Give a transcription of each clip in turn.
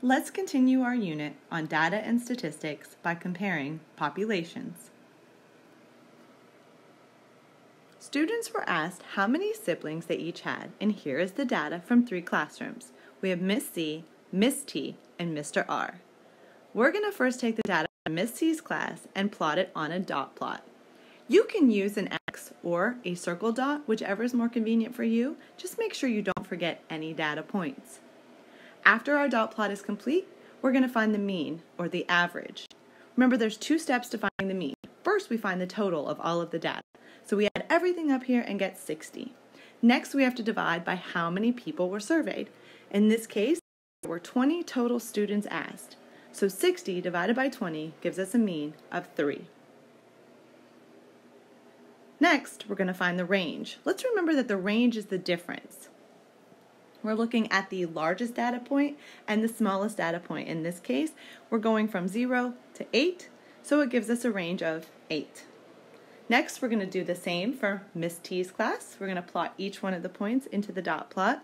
Let's continue our unit on data and statistics by comparing populations. Students were asked how many siblings they each had, and here is the data from three classrooms. We have Miss C, Miss T, and Mr. R. We're going to first take the data from Miss C's class and plot it on a dot plot. You can use an X or a circle dot, whichever is more convenient for you. Just make sure you don't forget any data points. After our dot plot is complete, we're going to find the mean, or the average. Remember, there's two steps to finding the mean. First, we find the total of all of the data. So we add everything up here and get 60. Next, we have to divide by how many people were surveyed. In this case, there were 20 total students asked. So 60 divided by 20 gives us a mean of 3. Next, we're going to find the range. Let's remember that the range is the difference. We're looking at the largest data point and the smallest data point. In this case, we're going from 0 to 8, so it gives us a range of 8. Next, we're going to do the same for Miss T's class. We're going to plot each one of the points into the dot plot.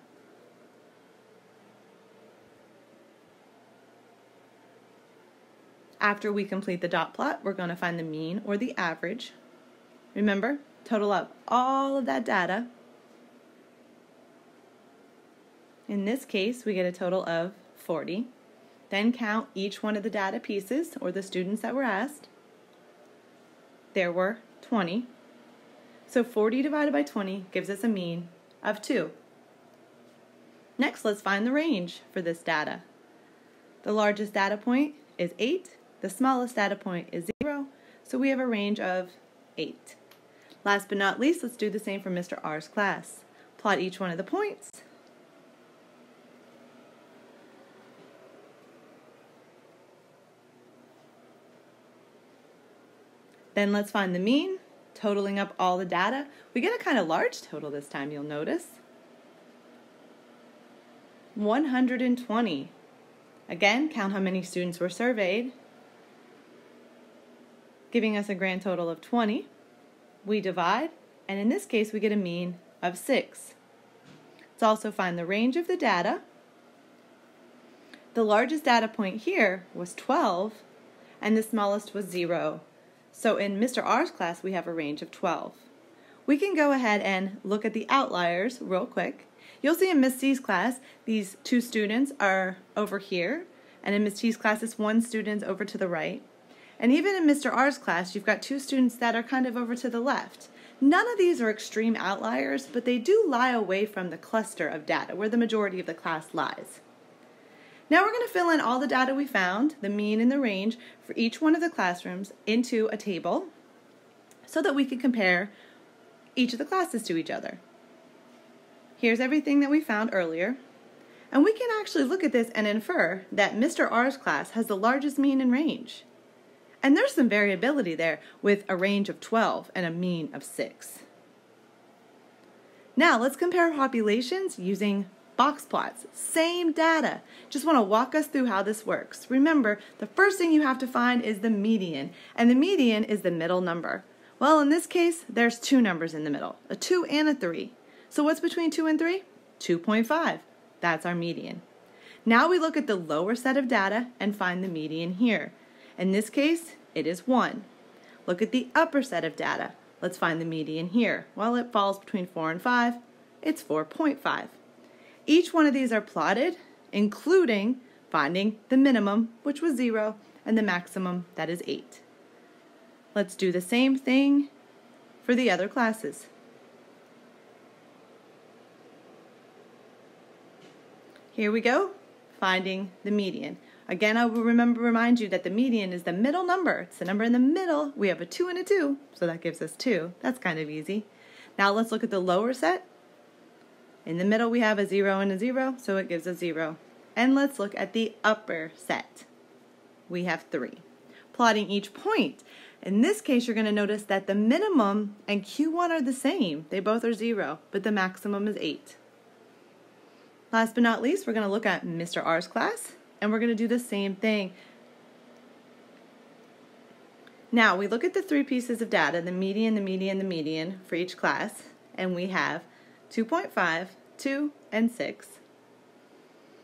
After we complete the dot plot, we're going to find the mean or the average. Remember, total up all of that data In this case, we get a total of 40. Then count each one of the data pieces, or the students that were asked. There were 20. So 40 divided by 20 gives us a mean of 2. Next, let's find the range for this data. The largest data point is 8. The smallest data point is 0. So we have a range of 8. Last but not least, let's do the same for Mr. R's class. Plot each one of the points. Then let's find the mean, totaling up all the data. We get a kind of large total this time, you'll notice. 120. Again, count how many students were surveyed, giving us a grand total of 20. We divide, and in this case, we get a mean of 6. Let's also find the range of the data. The largest data point here was 12, and the smallest was 0. So in Mr. R's class, we have a range of 12. We can go ahead and look at the outliers real quick. You'll see in Miss C's class, these two students are over here, and in Miss T's class, it's one student over to the right. And even in Mr. R's class, you've got two students that are kind of over to the left. None of these are extreme outliers, but they do lie away from the cluster of data where the majority of the class lies. Now we're going to fill in all the data we found, the mean and the range, for each one of the classrooms into a table so that we can compare each of the classes to each other. Here's everything that we found earlier. And we can actually look at this and infer that Mr. R's class has the largest mean and range. And there's some variability there with a range of 12 and a mean of 6. Now let's compare populations using box plots, same data. Just want to walk us through how this works. Remember, the first thing you have to find is the median, and the median is the middle number. Well, in this case, there's two numbers in the middle, a 2 and a 3. So what's between 2 and 3? 2.5. That's our median. Now we look at the lower set of data and find the median here. In this case, it is 1. Look at the upper set of data. Let's find the median here. Well, it falls between 4 and 5. It's 4.5. Each one of these are plotted, including finding the minimum, which was 0, and the maximum, that is 8. Let's do the same thing for the other classes. Here we go, finding the median. Again, I will remember remind you that the median is the middle number. It's the number in the middle. We have a 2 and a 2, so that gives us 2. That's kind of easy. Now let's look at the lower set. In the middle we have a 0 and a 0, so it gives a 0. And let's look at the upper set. We have 3. Plotting each point. In this case, you're going to notice that the minimum and Q1 are the same. They both are 0, but the maximum is 8. Last but not least, we're going to look at Mr. R's class, and we're going to do the same thing. Now, we look at the three pieces of data, the median, the median, the median for each class, and we have 2.5, 2, and 6.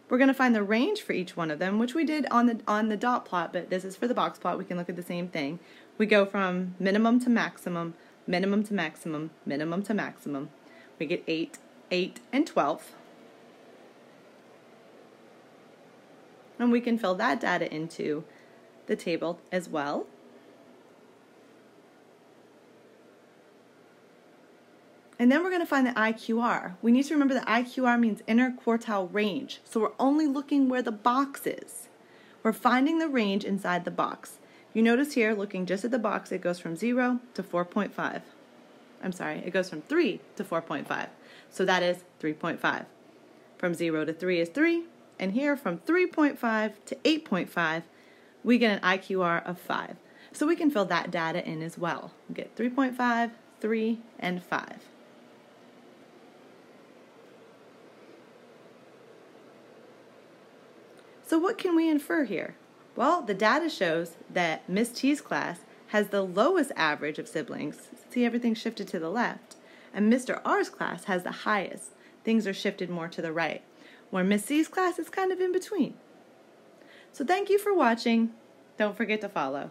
We're going to find the range for each one of them, which we did on the on the dot plot, but this is for the box plot. We can look at the same thing. We go from minimum to maximum, minimum to maximum, minimum to maximum. We get 8, 8, and 12. And we can fill that data into the table as well. And then we're going to find the IQR. We need to remember that IQR means interquartile range. So we're only looking where the box is. We're finding the range inside the box. You notice here, looking just at the box, it goes from 0 to 4.5. I'm sorry, it goes from 3 to 4.5. So that is 3.5. From 0 to 3 is 3. And here, from 3.5 to 8.5, we get an IQR of 5. So we can fill that data in as well. We get 3.5, 3, and 5. So what can we infer here? Well, the data shows that Miss T's class has the lowest average of siblings. See, everything shifted to the left. And Mr. R's class has the highest. Things are shifted more to the right. Where Miss C's class is kind of in between. So thank you for watching. Don't forget to follow.